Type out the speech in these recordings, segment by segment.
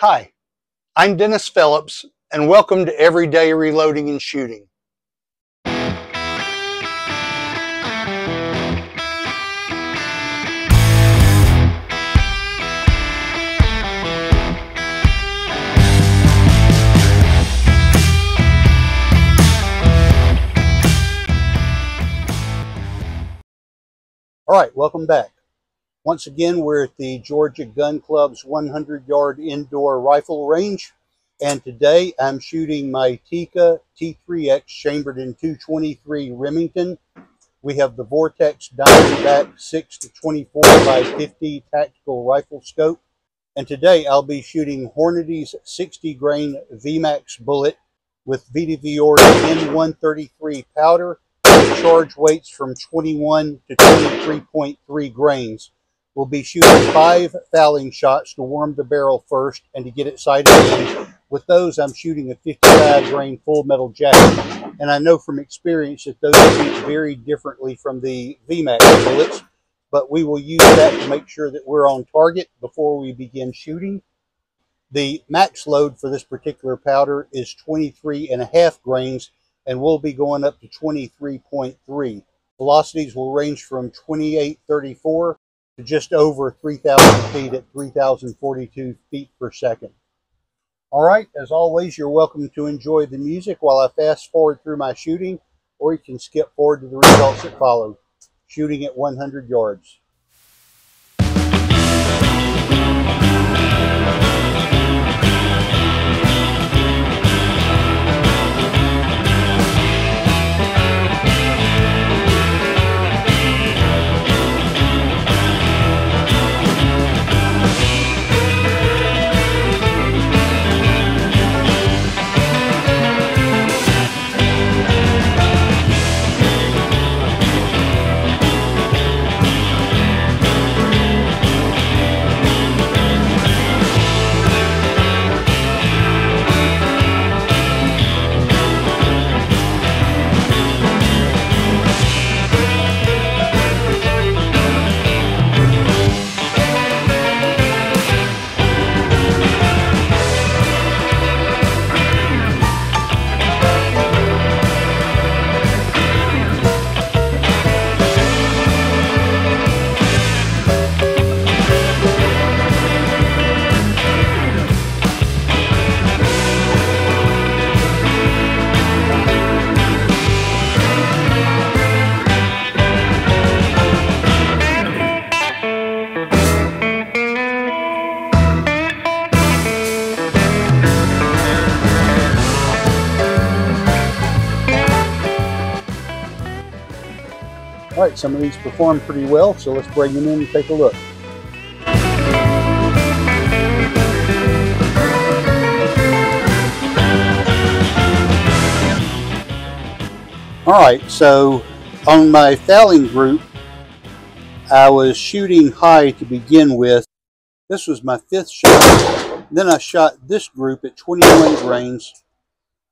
Hi, I'm Dennis Phillips, and welcome to Everyday Reloading and Shooting. All right, welcome back. Once again, we're at the Georgia Gun Club's 100 yard indoor rifle range. And today I'm shooting my Tikka T3X chambered in 223 Remington. We have the Vortex Diamondback 6 to 24 by 50 tactical rifle scope. And today I'll be shooting Hornady's 60 grain VMAX bullet with Vuori N133 powder charge weights from 21 to 23.3 grains. We'll be shooting five fouling shots to warm the barrel first and to get it sighted. With those, I'm shooting a 55 grain full metal jacket. And I know from experience that those shoot very differently from the VMAX bullets, but we will use that to make sure that we're on target before we begin shooting. The max load for this particular powder is 23 and a half grains, and we'll be going up to 23.3. Velocities will range from 2834 to just over 3,000 feet at 3,042 feet per second. All right, as always, you're welcome to enjoy the music while I fast forward through my shooting, or you can skip forward to the results that follow. Shooting at 100 yards. All right, some of these perform pretty well, so let's bring them in and take a look. All right, so on my fouling group, I was shooting high to begin with. This was my fifth shot. Then I shot this group at 21 grains,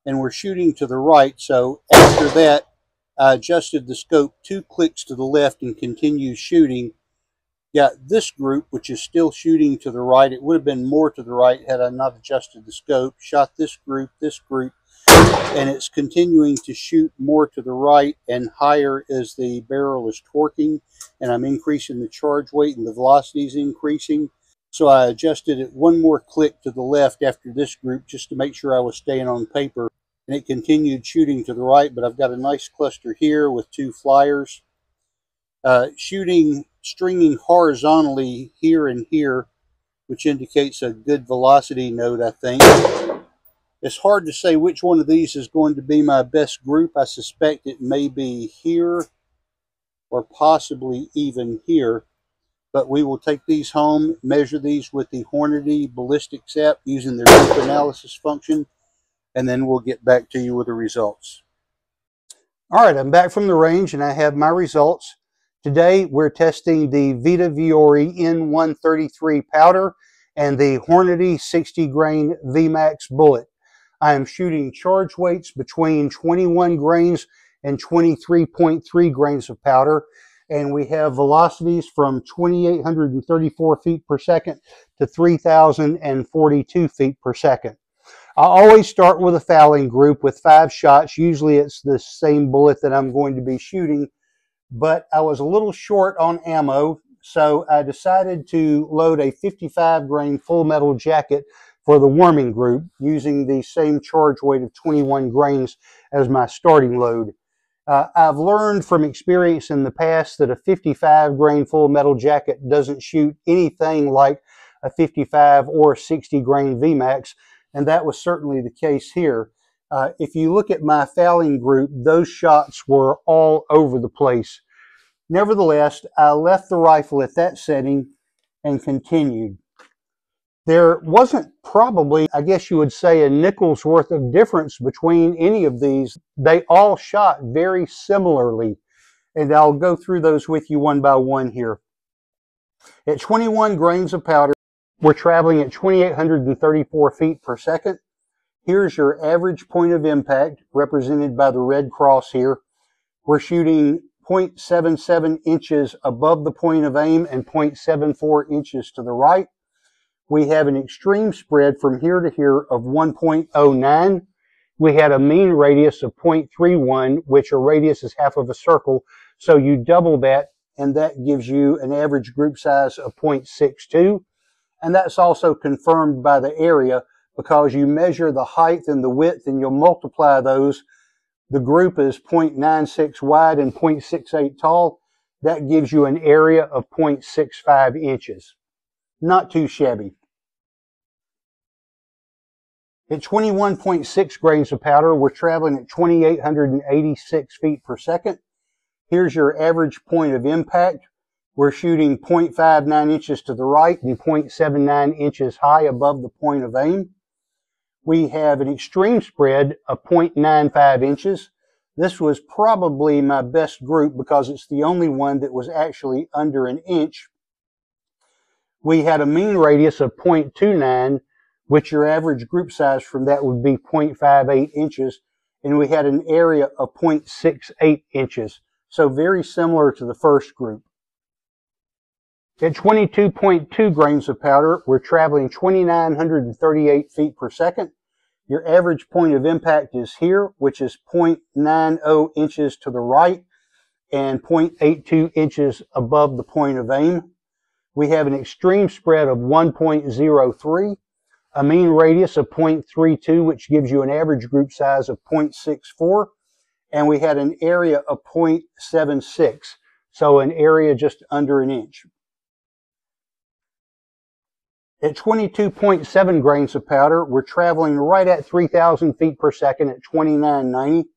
and we're shooting to the right. So after that, I adjusted the scope two clicks to the left and continued shooting. Got this group, which is still shooting to the right. It would have been more to the right had I not adjusted the scope. Shot this group, this group, and it's continuing to shoot more to the right and higher as the barrel is torquing, and I'm increasing the charge weight and the velocity is increasing. So I adjusted it one more click to the left after this group just to make sure I was staying on paper and it continued shooting to the right, but I've got a nice cluster here with two flyers. Uh, shooting, stringing horizontally here and here, which indicates a good velocity node, I think. It's hard to say which one of these is going to be my best group. I suspect it may be here or possibly even here. But we will take these home, measure these with the Hornady Ballistics app using their group analysis function, and then we'll get back to you with the results. All right, I'm back from the range and I have my results. Today we're testing the VihtaVuori N133 powder and the Hornady 60 grain VMAX bullet. I am shooting charge weights between 21 grains and 23.3 grains of powder. and we have velocities from 2,834 feet per second to 3,042 feet per second. I always start with a fouling group with five shots. Usually it's the same bullet that I'm going to be shooting, but I was a little short on ammo, so I decided to load a 55 grain full metal jacket for the warming group using the same charge weight of 21 grains as my starting load. Uh, I've learned from experience in the past that a 55 grain full metal jacket doesn't shoot anything like a 55 or 60 grain VMAX, and that was certainly the case here. Uh, if you look at my fouling group, those shots were all over the place. Nevertheless, I left the rifle at that setting and continued. There wasn't probably, I guess you would say, a nickel's worth of difference between any of these. They all shot very similarly, and I'll go through those with you one by one here. At 21 grains of powder, we're traveling at 2,834 feet per second. Here's your average point of impact, represented by the red cross here. We're shooting 0.77 inches above the point of aim and 0.74 inches to the right we have an extreme spread from here to here of 1.09. We had a mean radius of 0.31, which a radius is half of a circle. So you double that, and that gives you an average group size of 0.62. And that's also confirmed by the area because you measure the height and the width and you'll multiply those. The group is 0.96 wide and 0.68 tall. That gives you an area of 0.65 inches. Not too shabby. At 21.6 grains of powder, we're traveling at 2,886 feet per second. Here's your average point of impact. We're shooting 0.59 inches to the right and 0.79 inches high above the point of aim. We have an extreme spread of 0.95 inches. This was probably my best group because it's the only one that was actually under an inch. We had a mean radius of 0.29 which your average group size from that would be 0.58 inches. And we had an area of 0.68 inches. So very similar to the first group. At 22.2 grains of powder, we're traveling 2,938 feet per second. Your average point of impact is here, which is 0.90 inches to the right and 0.82 inches above the point of aim. We have an extreme spread of 1.03 a mean radius of 0.32, which gives you an average group size of 0.64. And we had an area of 0.76, so an area just under an inch. At 22.7 grains of powder, we're traveling right at 3,000 feet per second at 2990.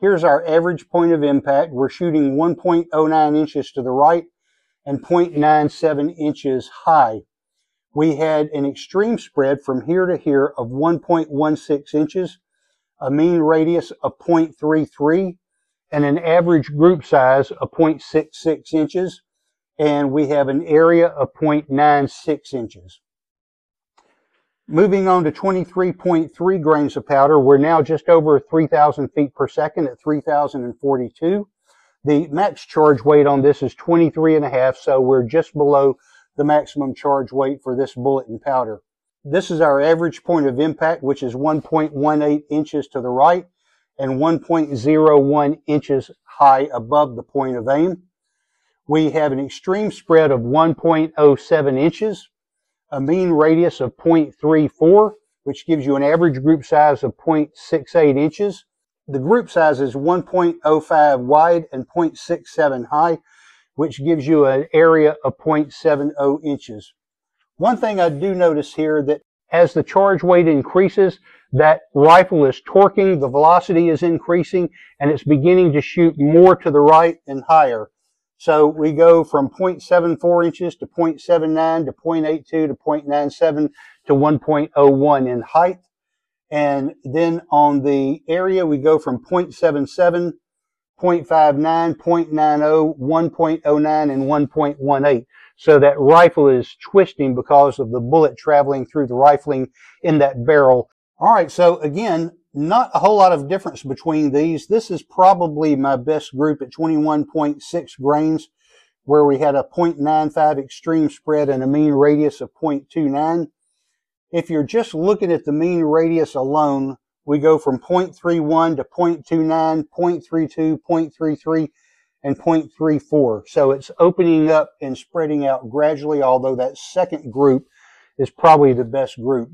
Here's our average point of impact. We're shooting 1.09 inches to the right and 0.97 inches high we had an extreme spread from here to here of 1.16 inches, a mean radius of 0.33, and an average group size of 0.66 inches, and we have an area of 0.96 inches. Moving on to 23.3 grains of powder, we're now just over 3,000 feet per second at 3,042. The max charge weight on this is 23 and a half, so we're just below the maximum charge weight for this bullet and powder. This is our average point of impact, which is 1.18 inches to the right and 1.01 inches high above the point of aim. We have an extreme spread of 1.07 inches, a mean radius of 0.34, which gives you an average group size of 0.68 inches. The group size is 1.05 wide and 0.67 high, which gives you an area of 0.70 inches. One thing I do notice here that as the charge weight increases, that rifle is torquing, the velocity is increasing, and it's beginning to shoot more to the right and higher. So we go from 0.74 inches to 0.79 to 0.82 to 0.97 to 1.01 in height. And then on the area, we go from 0.77 0.59, 0.90, 1.09, and 1.18. So that rifle is twisting because of the bullet traveling through the rifling in that barrel. All right, so again, not a whole lot of difference between these. This is probably my best group at 21.6 grains. where we had a 0.95 extreme spread and a mean radius of 0.29. If you're just looking at the mean radius alone, we go from 0.31 to 0.29, 0.32, 0.33, and 0.34. So it's opening up and spreading out gradually, although that second group is probably the best group.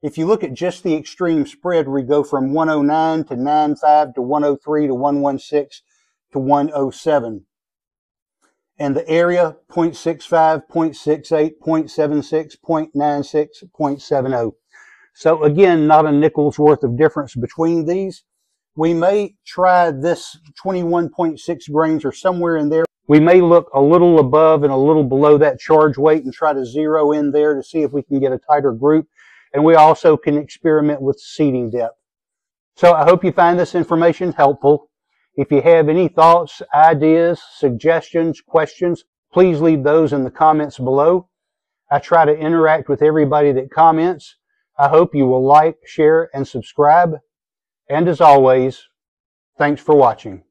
If you look at just the extreme spread, we go from 109 to 95 to 103 to 116 to 107. And the area 0.65, 0.68, 0.76, 0.96, 0.70. So again, not a nickel's worth of difference between these. We may try this 21.6 grains or somewhere in there. We may look a little above and a little below that charge weight and try to zero in there to see if we can get a tighter group. And we also can experiment with seating depth. So I hope you find this information helpful. If you have any thoughts, ideas, suggestions, questions, please leave those in the comments below. I try to interact with everybody that comments. I hope you will like, share, and subscribe. And as always, thanks for watching.